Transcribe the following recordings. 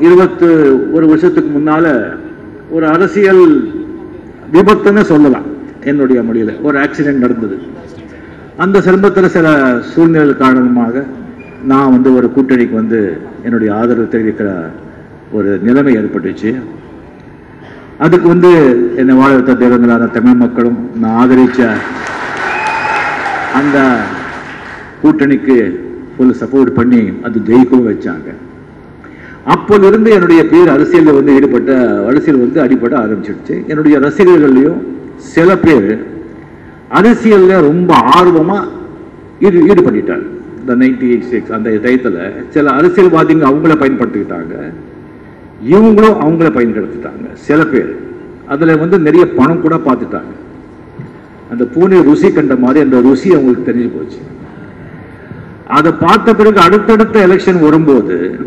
இருபத்து ஒரு வருஷத்துக்கு முன்னால் ஒரு அரசியல் விபத்துன்னு சொல்லலாம் என்னுடைய மொழியில். ஒரு ஆக்சிடெண்ட் நடந்தது. அந்த சம்பத்தில் சில சூழ்நிலை காரணமாக நான் வந்து ஒரு கூட்டணிக்கு வந்து என்னுடைய ஆதரவு தெரிவிக்கிற ஒரு நிலைமை ஏற்பட்டுச்சு. அதுக்கு வந்து என்னை வாழ வைத்த தமிழ் மக்களும் நான் ஆதரித்த அந்த கூட்டணிக்கு ஃபுல் சப்போர்ட் பண்ணி அது ஜெயிக்கவும் வச்சாங்க. அப்போதிருந்து என்னுடைய பேர் அரசியலில் வந்து ஈடுபட்ட அரசியல் வந்து அடிபட ஆரம்பிச்சிடுச்சு. என்னுடைய ரசிகர்கள்லையும் சில பேர் அரசியலில் ரொம்ப ஆர்வமாக ஈடு ஈடுபட்டுட்டாங்க. இந்த நைன்டி எயிட் சிக்ஸ் அந்த டயத்தில் சில அரசியல்வாதிங்க அவங்கள பயன்படுத்திக்கிட்டாங்க. இவங்களும் அவங்கள பயன்படுத்திட்டாங்க சில பேர். அதில் வந்து நிறைய பணம் கூட பார்த்துட்டாங்க. அந்த பூனை ருசி கண்ட மாதிரி அந்த ருசி அவங்களுக்கு தெரிஞ்சு போச்சு. அதை பார்த்த பிறகு அடுத்தடுத்த எலெக்ஷன் வரும்போது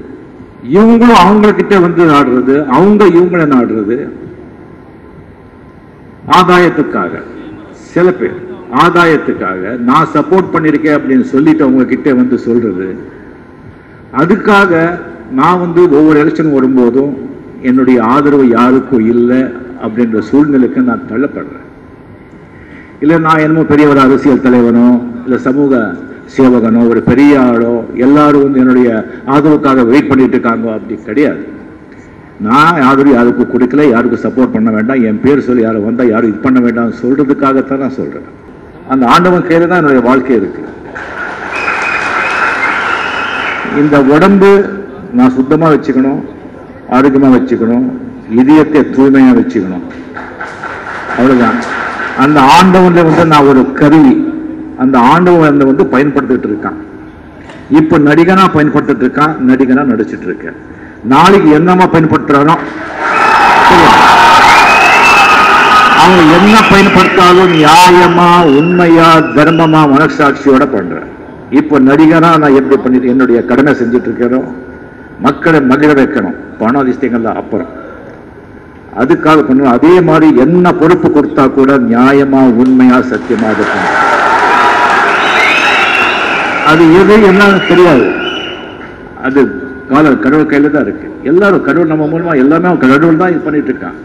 இவங்களும் அவங்கக்கிட்ட வந்து நாடுறது அவங்க இவங்கள நாடுறது ஆதாயத்துக்காக. சில பேர் ஆதாயத்துக்காக நான் சப்போர்ட் பண்ணியிருக்கேன் அப்படின்னு சொல்லிட்டு அவங்க கிட்ட வந்து சொல்றது. அதுக்காக நான் வந்து ஒவ்வொரு எலெக்ஷன் வரும்போதும் என்னுடைய ஆதரவு யாருக்கும் இல்லை அப்படின்ற சூழ்நிலைக்கு நான் தள்ளப்படுறேன். இல்லை நான் என்னமோ பெரிய ஒரு அரசியல் தலைவனோ இல்லை சமூக சேவகனோ ஒரு பெரிய ஆளோ எல்லாரும் வந்து என்னுடைய ஆதரவுக்காக வெயிட் பண்ணிட்டு இருக்காங்க. அப்படி கிடையாது. நான் யாரும் யாருக்கும் கொடுக்கல யாருக்கும் சப்போர்ட் பண்ண வேண்டாம். என் பேர் சொல்லி யாரும் வந்தால் யாரும் இது பண்ண வேண்டாம் சொல்றதுக்காகத்தான் நான் சொல்றேன். அந்த ஆண்டவன் கையில் தான் என்னுடைய வாழ்க்கை இருக்கு. இந்த உடம்பு நான் சுத்தமா வச்சுக்கணும் ஆரோக்கியமா வச்சுக்கணும் இதயத்தை தூய்மையா வச்சுக்கணும். அவ்வளவுதான். அந்த ஆண்டவன்ல வந்து நான் ஒரு கருவி. அந்த ஆண்டவன் வந்து வந்து பயன்படுத்திட்டு இருக்கான். இப்ப நடிகனா பயன்படுத்திட்டு இருக்கான் நடிகனா நடிச்சிட்டு இருக்கேன் நாளைக்கு என்னமா பயன்படுத்துறானோ அவங்க என்ன பயன்படுத்தாலும் நியாயமா உண்மையா தர்மமா மனசாட்சியோட பண்றேன் இப்ப நடிகனா நான் எப்படி பண்ணிட்டு என்னுடைய கடமை செஞ்சுட்டு இருக்கிறோம் மக்களை மகிழ வைக்கணும். பண அதிசயங்கள்ல அப்புறம். அதுக்காக பண்ணுவோம் அதே மாதிரி என்ன பொறுப்பு கொடுத்தா கூட நியாயமா உண்மையா சத்தியமா இருக்கணும் அது எது என்னன்னு தெரியாது. அது கால கடவுள் கையில் தான் இருக்கு. எல்லாரும் கடவுள் நம்ம மூலமா எல்லாமே கடவுள் தான் இது பண்ணிட்டு இருக்கான்.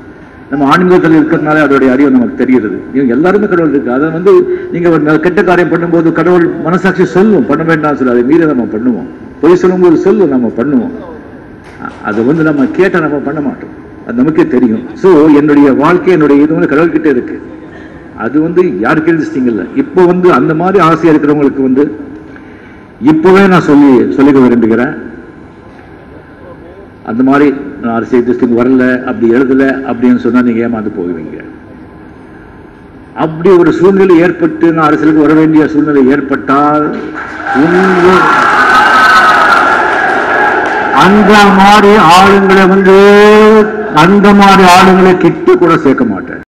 நம்ம ஆன்மீகத்தில் இருக்கிறதுனால அதோடைய அறிவு நமக்கு தெரிகிறது. இவங்க எல்லாருமே கடவுள் இருக்கு. அதை வந்து நீங்க ஒரு கெட்ட காரியம் பண்ணும்போது கடவுள் மனசாட்சி சொல்லும். பண்ண வேண்டாம் சொல்லி அதை மீறி நம்ம பண்ணுவோம். பொய் சொல்லும்போது சொல்லும் நம்ம பண்ணுவோம். அதை வந்து நம்ம கேட்டால் நம்ம பண்ண மாட்டோம். அது நமக்கே தெரியும். ஸோ என்னுடைய வாழ்க்கை என்னுடைய இது வந்து கடவுள்கிட்ட இருக்கு. அது வந்து யாருக்கு இன்ட்ரெஸ்டிங் இல்லை. இப்போ வந்து அந்த மாதிரி ஆசையா இருக்கிறவங்களுக்கு வந்து இப்போவே நான் சொல்லி சொல்லிக்க விரும்புகிறேன். அந்த மாதிரி நான் அரசியல் திருஷ்டிக்கு வரல அப்படி எழுதலை அப்படின்னு சொன்னா நீங்க ஏமாந்து போகுவீங்க அப்படி ஒரு சூழ்நிலை ஏற்பட்டு நான் அரசியலுக்கு வர வேண்டிய சூழ்நிலை ஏற்பட்டால் உங்க அந்த மாதிரி ஆளுங்களை வந்து அந்த மாதிரி ஆளுங்களை கிட்ட கூட சேர்க்க மாட்டேன்.